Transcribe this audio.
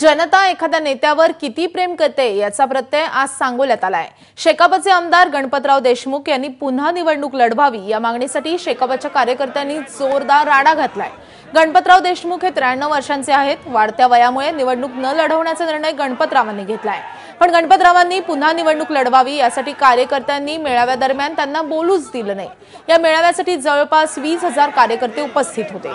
जनता एखाद्या नेत्यावर किती प्रेम करते याचा प्रत्यय आज सांगोल्यात आलाय. शेकापचे आमदार गणपतराव देशमुख यांनी पुन्हा निवडणूक लढवावी या मागणीसाठी शेकापच्या कार्यकर्त्यांनी जोरदार राडा घातलाय. गणपतराव देशमुख हे त्र्याण्णव वर्षांचे आहेत. वाढत्या वयामुळे निवडणूक न लढवण्याचा निर्णय गणपतरावांनी घेतलाय. पण गणपतरावांनी पुन्हा निवडणूक लढवावी यासाठी कार्यकर्त्यांनी मेळाव्यादरम्यान त्यांना बोलूच दिलं नाही. या मेळाव्यासाठी जवळपास वीस हजार कार्यकर्ते उपस्थित होते.